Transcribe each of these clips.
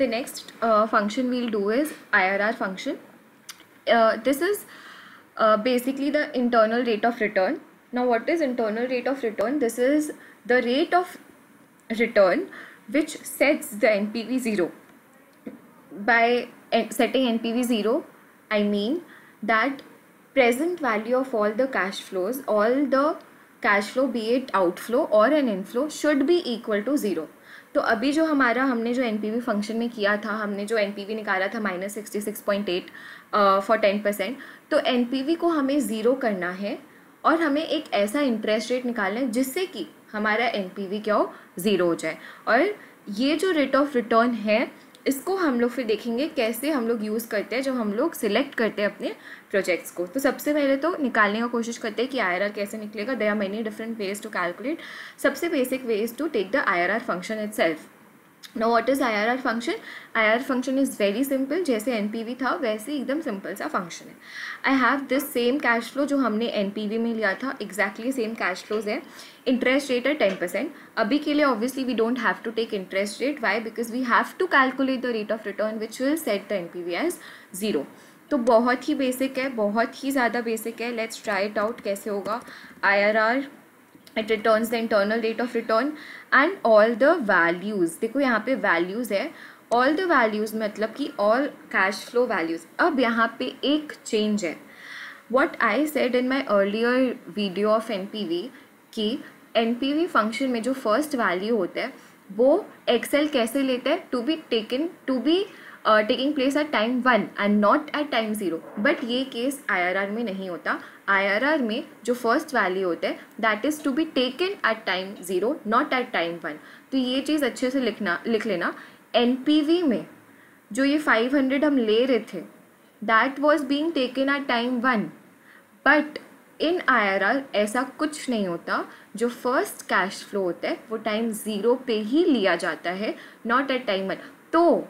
the next uh, function we'll do is IRR function. Uh, this is uh, basically the internal rate of return. Now, what is internal rate of return? This is the rate of return which sets the NPV 0. By setting NPV 0, I mean that present value of all the cash flows, all the cash flow, be it outflow or an inflow, should be equal to 0. तो अभी जो हमारा, हमने जो NPV function में किया था, हमने जो एनपीवी निकाला था minus sixty six point eight four ten percent तो एनपीवी को हमें ज़ीरो करना है और हमें एक ऐसा इंटरेस्ट रेट निकालना है जिससे कि हमारा एनपीवी क्या हो ज़ीरो हो जाए। और ये जो रेट ऑफ़ रिटर्न है इसको हम लोग फिर देखेंगे कैसे हम लोग यूज़ करते हैं, जब हम लोग सिलेक्ट करते हैं अपने प्रोजेक्ट्स को। तो सबसे पहले तो निकालने का कोशिश करते हैं कि आईआरआर कैसे निकलेगा। There are many different ways to calculate सबसे basic ways to take the IRR function it know what is I R R function I R function is very simple जैसे एन पी वी था, वैसे एकदम simple सा function है। I have this same cash flow जो हमने N P V में लिया था एग्जैक्टली सेम कैश फ्लोज है। इंटरेस्ट रेट है टेन परसेंट अभी के लिए obviously we don't have to take interest rate why because we have to calculate the rate of return which will set the N P V as zero तो बहुत ही basic है, बहुत ही ज़्यादा basic है। Let's try it out कैसे होगा। I R R it returns the internal rate of return and all the values देखो यहाँ पे वैल्यूज़ है। ऑल द वैल्यूज़ मतलब कि ऑल कैश फ्लो वैल्यूज़ अब यहाँ पे एक चेंज है। Said in my earlier video of N P V कि वी फ़ंक्शन में जो फ़र्स्ट वैल्यू होता है, वो एक्सेल कैसे लेता है? To be taken to be taking place at time one and not at time zero but ये केस आई आर आर में नहीं होता. आई आर आर में जो फ़र्स्ट वैल्यू होता है that is to be taken at time zero not at time one तो ये चीज़ अच्छे से लिखना, लिख लेना. एन पी वी में जो ये फाइव हंड्रेड हम ले रहे थे that was being taken at time one but in I R R ऐसा कुछ नहीं होता. जो फ़र्स्ट कैश फ्लो होता है, वो टाइम ज़ीरो पे ही लिया जाता है नॉट एट टाइम वन तो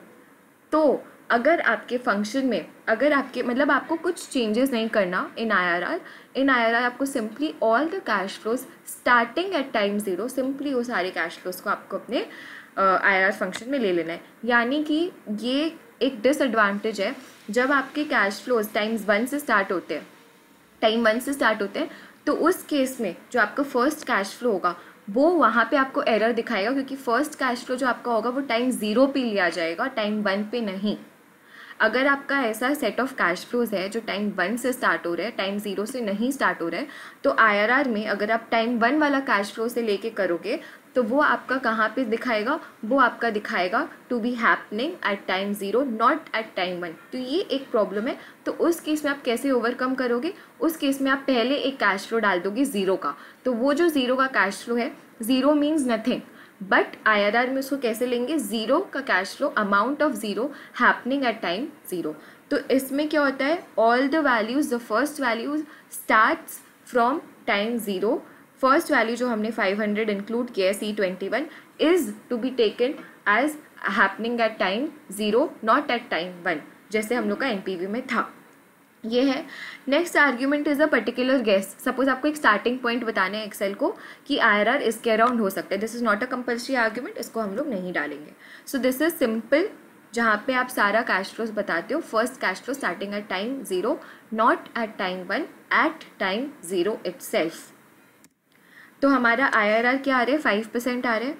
तो अगर आपके फ़ंक्शन में, अगर आपके मतलब आपको कुछ चेंजेस नहीं करना in I R R in I R R आपको simply all the cash flows starting at time zero simply वो सारे कैश फ्लोज को आपको अपने आई आर आर फ़ंक्शन में ले लेना है। यानी कि ये एक डिसएडवांटेज है, जब आपके कैश फ्लोज टाइम्स वन से स्टार्ट होते हैं टाइम वन से स्टार्ट होते हैं तो उस केस में जो आपका फ़र्स्ट कैश फ्लो होगा वो वहाँ पे आपको एरर दिखाएगा क्योंकि फ़र्स्ट कैश फ्लो जो आपका होगा वो टाइम ज़ीरो पे लिया जाएगा टाइम वन पे नहीं। अगर आपका ऐसा सेट ऑफ़ कैश फ्लोज है जो टाइम वन से स्टार्ट हो रहा है टाइम ज़ीरो से नहीं स्टार्ट हो रहा है तो आईआरआर में अगर आप टाइम वन वाला कैश फ्लो से लेके करोगे तो वो आपका कहाँ पे दिखाएगा? वो आपका दिखाएगा to be happening at time zero not at time one तो ये एक प्रॉब्लम है। तो उस केस में आप कैसे ओवरकम करोगे? उस केस में आप पहले एक कैश फ्लो डाल दोगे ज़ीरो का। तो वो जो ज़ीरो का कैश फ्लो है zero means nothing but I में उसको कैसे लेंगे? ज़ीरो का cash flow amount of zero happening at time zero तो इसमें क्या होता है? All the values the first values start from time zero first value जो हमने 500 इंक्लूड किया है C twenty one is to be taken as happening at time zero not at time one जैसे हम लोग का एनपीवी में था। ये है। Next argument is a particular guess suppose आपको एक स्टार्टिंग पॉइंट बताना है एक्सेल को कि आई आर इसके अराउंड हो सकता है। This is not a compulsory argument इसको हम लोग नहीं डालेंगे। सो दिस इज़ सिंपल जहाँ पे आप सारा कैश फ्लोज बताते हो। First cash flow starting at time zero not at time one at time zero itself तो हमारा आई आर आर क्या आ रहा है? फाइव परसेंट आ रहा है।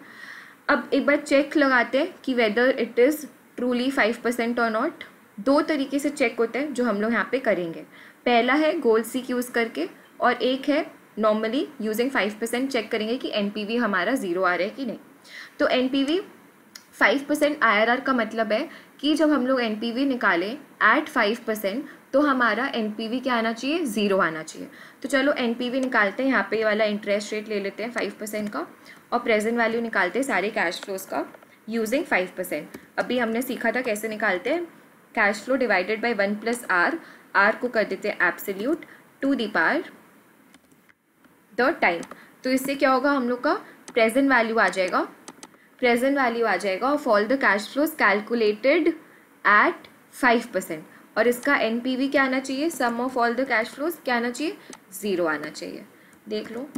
अब एक बार चेक लगाते हैं कि whether it is truly five percent और नॉट दो तरीके से चेक होते हैं जो हम लोग यहाँ पे करेंगे। पहला है गोल सीक यूज़ करके और एक है normally using five percent check करेंगे कि एनपीवी हमारा ज़ीरो आ रहा है कि नहीं। तो एन फाइव परसेंट आई का मतलब है कि जब हम लोग एन निकालें एट फाइव परसेंट तो हमारा एन पी वी क्या आना चाहिए? ज़ीरो आना चाहिए। तो चलो एन पी वी निकालते हैं, यहाँ पे वाला इंटरेस्ट रेट ले लेते हैं फाइव परसेंट का और प्रेजेंट वैल्यू निकालते हैं सारे कैश फ्लोज का यूजिंग फाइव परसेंट अभी हमने सीखा था कैसे निकालते हैं। Cash flow divided by one plus R R को कर देते हैं absolute to the power the time तो इससे क्या होगा हम लोग का? प्रेजेंट वैल्यू आ जाएगा। प्रेजेंट वैल्यू आ जाएगा of all the cash flows calculated at five percent और इसका एन पी वी क्या आना चाहिए? Sum of all the cash flows क्या आना चाहिए? ज़ीरो आना चाहिए। देख लो।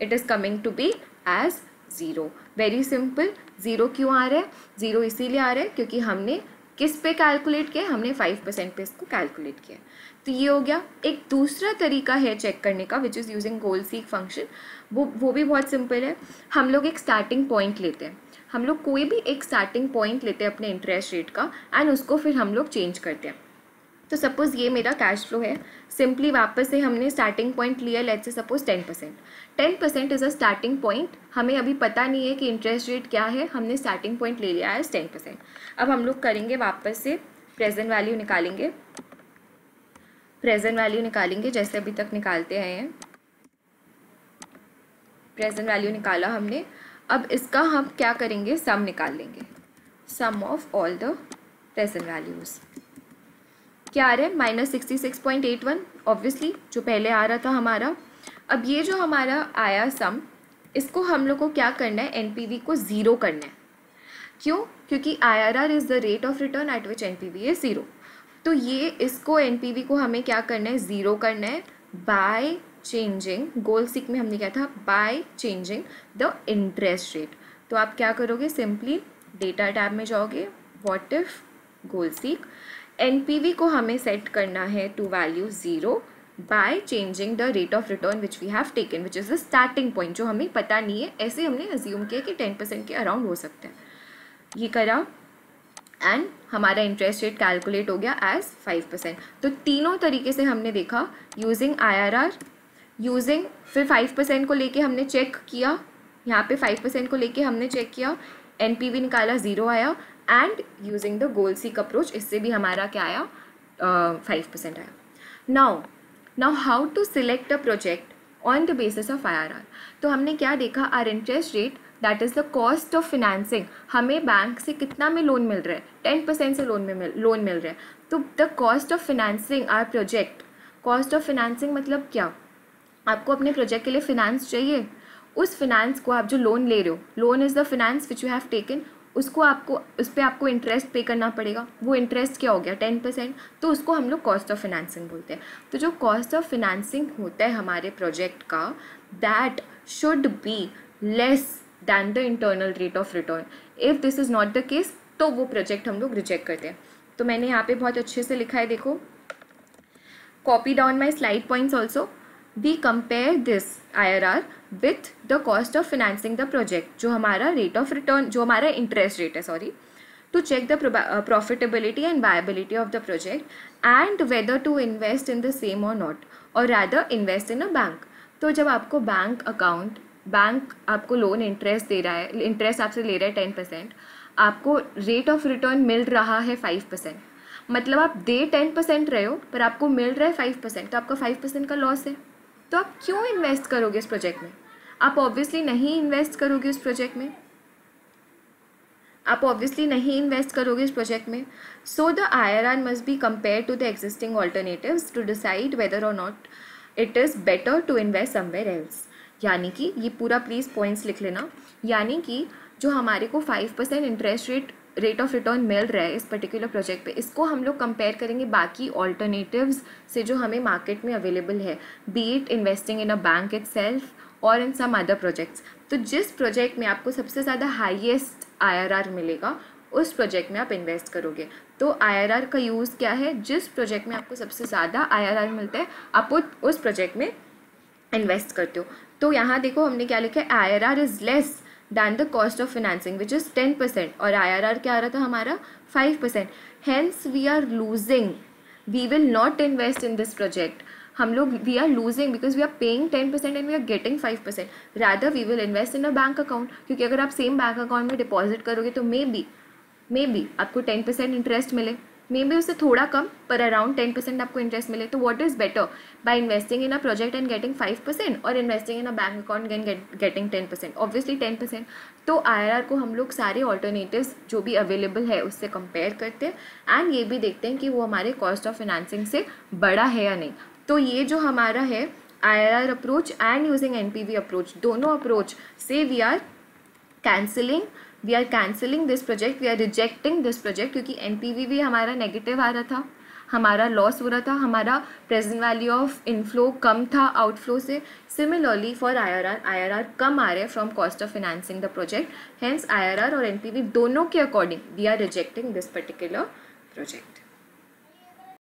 It is coming to be as zero very simple zero क्यों आ रहा है? ज़ीरो इसीलिए आ रहा है क्योंकि हमने किस पे कैलकुलेट किया हमने फाइव परसेंट पे इसको कैलकुलेट किया तो ये हो गया। एक दूसरा तरीका है चेक करने का which is using goal seek function वो वो भी बहुत सिंपल है। हम लोग एक स्टार्टिंग पॉइंट लेते हैं। हम लोग कोई भी एक स्टार्टिंग पॉइंट लेते हैं अपने इंटरेस्ट रेट का एंड उसको फिर हम लोग चेंज करते हैं। तो सपोज़ ये मेरा कैश फ्लो है सिंपली वापस से हमने स्टार्टिंग पॉइंट लिया let's suppose ten percent ten percent is a starting point हमें अभी पता नहीं है कि इंटरेस्ट रेट क्या है, हमने स्टार्टिंग पॉइंट ले लिया है टेन परसेंट अब हम लोग करेंगे वापस से प्रेजेंट वैल्यू निकालेंगे. प्रेजेंट वैल्यू निकालेंगे, जैसे अभी तक निकालते आए हैं. प्रेजेंट वैल्यू निकाला हमने. अब इसका हम क्या करेंगे? सम निकाल लेंगे. Sum of all the present values क्या आ रहा है? Minus sixty six point eight one obviously जो पहले आ रहा था हमारा। अब ये जो हमारा आया सम इसको हम लोग को क्या करना है? एनपीवी को ज़ीरो करना है। क्यों? क्योंकि I R R is the rate of return at which N P V is zero तो ये इसको एन पी वी को हमें क्या करना है? ज़ीरो करना है बाय चेंजिंग गोल सिक में हमने क्या था? By changing the interest rate तो आप क्या करोगे? सिंपली डेटा टैब में जाओगे what if goal seek NPV को हमें सेट करना है to value zero by changing the rate of return which we have taken which is the starting point जो हमें पता नहीं है, ऐसे हमने अज्यूम किया कि टेन परसेंट के अराउंड हो सकते हैं। ये करा एंड हमारा इंटरेस्ट रेट कैलकुलेट हो गया एज फाइव परसेंट तो तीनों तरीके से हमने देखा using I R R using फिर फाइव परसेंट को लेके हमने चेक किया, यहाँ पे फाइव परसेंट को लेके हमने चेक किया एन पी वी निकाला ज़ीरो आया and using the goal seek approach इससे भी हमारा क्या आया? फाइव परसेंट आया। Now now how to select a project on the basis of I R R तो हमने क्या देखा? Our interest rate that is the cost of financing हमें बैंक से कितना में लोन मिल रहा है? टेन परसेंट से लोन में मिल लोन मिल रहा है। तो the cost of financing our project cost of financing मतलब क्या? आपको अपने प्रोजेक्ट के लिए फिनेंस चाहिए? उस फिनेंस को आप जो लोन ले रहे हो loan is the finance which you have taken उसको आपको, उस पर आपको इंटरेस्ट पे करना पड़ेगा। वो इंटरेस्ट क्या हो गया? टेन परसेंट तो उसको हम लोग कॉस्ट ऑफ़ फिनेंसिंग बोलते हैं। तो जो कॉस्ट ऑफ़ फिनेंसिंग होता है हमारे प्रोजेक्ट का that should be less than the internal rate of return if this is not the case तो वो प्रोजेक्ट हम लोग रिजेक्ट करते हैं। तो मैंने यहाँ पे बहुत अच्छे से लिखा है, देखो। Copy down my slide points also this I R R with the cost of financing the project जो हमारा रेट ऑफ़ रिटर्न जो हमारा इंटरेस्ट रेट है sorry to check the profitability and viability of the project and whether to invest in the same or not or rather invest in a bank तो जब आपको bank account bank आपको loan interest दे रहा है interest आपसे ले रहा है टेन परसेंट आपको रेट ऑफ़ रिटर्न मिल रहा है फाइव परसेंट मतलब आप दे टेन परसेंट रहे हो, पर आपको मिल रहा है फाइव परसेंट तो आपका फाइव परसेंट का लॉस है। तो आप क्यों इन्वेस्ट करोगे इस प्रोजेक्ट में? आप ऑब्वियसली नहीं इन्वेस्ट करोगे उस प्रोजेक्ट में। आप ऑब्वियसली नहीं इन्वेस्ट करोगे इस प्रोजेक्ट में। So the I R R must be compare to the existing alternative to decide whether or not it is better to invest somewhere else यानी कि ये पूरा प्लीज़ पॉइंट्स लिख लेना। यानी कि जो हमारे को five percent interest rate rate of return मिल रहा है इस पर्टिकुलर प्रोजेक्ट पे। इसको हम लोग कंपेयर करेंगे बाकी ऑल्टरनेटिव्स से जो हमें मार्केट में अवेलेबल है be it investing in a bank it or in some other projects तो जिस प्रोजेक्ट में आपको सबसे ज़्यादा हाईएस्ट आईआरआर मिलेगा, उस प्रोजेक्ट में आप इन्वेस्ट करोगे। तो आईआरआर का यूज़ क्या है? जिस प्रोजेक्ट में आपको सबसे ज़्यादा आईआरआर मिलता है, आप उस प्रोजेक्ट में इन्वेस्ट करते हो। तो यहाँ देखो हमने क्या लिखा है I R R is less than the cost of financing which is ten percent or I R R क्या आ रहा था हमारा? Five percent hence we are losing we will not invest in this project हम लोग we are losing because we are paying ten percent and we are getting five percent rather we will invest in a bank account क्योंकि अगर आप same bank account में deposit करोगे तो maybe maybe आपको ten percent interest मिले। Maybe उससे थोड़ा कम, पर अराउंड टेन परसेंट आपको इंटरेस्ट मिले तो what is better by investing in a project and getting five percent or investing in a bank account and getting ten percent obviously ten percent तो I R R को हम लोग सारे alternative जो भी अवेलेबल है उससे कंपेयर करते हैं एंड ये भी देखते हैं कि वो हमारे कॉस्ट ऑफ़ फिनेंसिंग से बड़ा है या नहीं। तो ये जो हमारा है I R approach and using N P V approach दोनों अप्रोच से we are cancelling we are cancelling this project we are rejecting this project क्योंकि एन पी वी भी हमारा नेगेटिव आ रहा था, हमारा लॉस हो रहा था, हमारा प्रेजेंट वैल्यू ऑफ़ इनफ्लो कम था आउटफ्लो से। Similarly for IRR IRR R I R R कम आ रहे हैं from cost of financing the project hence IRR R R और एनपीवी दोनों के according we are rejecting this particular project